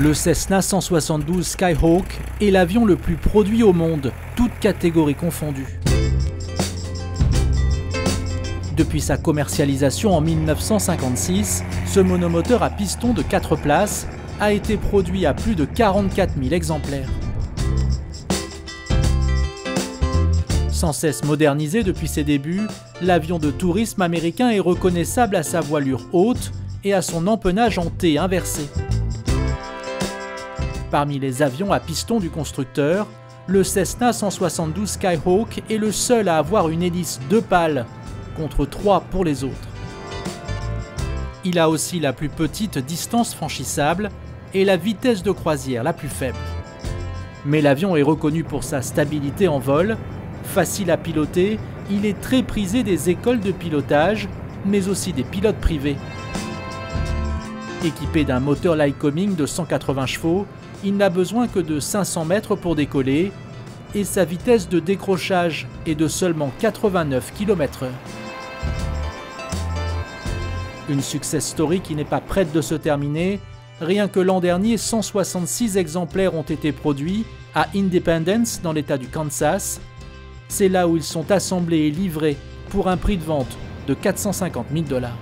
Le Cessna 172 Skyhawk est l'avion le plus produit au monde, toutes catégories confondues. Depuis sa commercialisation en 1956, ce monomoteur à piston de 4 places a été produit à plus de 44 000 exemplaires. Sans cesse modernisé depuis ses débuts, l'avion de tourisme américain est reconnaissable à sa voilure haute et à son empennage en T inversé. Parmi les avions à piston du constructeur, le Cessna 172 Skyhawk est le seul à avoir une hélice deux pales, contre trois pour les autres. Il a aussi la plus petite distance franchissable et la vitesse de croisière la plus faible. Mais l'avion est reconnu pour sa stabilité en vol, facile à piloter, il est très prisé des écoles de pilotage, mais aussi des pilotes privés. Équipé d'un moteur Lycoming de 180 chevaux, il n'a besoin que de 500 mètres pour décoller et sa vitesse de décrochage est de seulement 89 km/h. Une success story qui n'est pas prête de se terminer. Rien que l'an dernier, 166 exemplaires ont été produits à Independence dans l'état du Kansas. C'est là où ils sont assemblés et livrés pour un prix de vente de 450 000 dollars.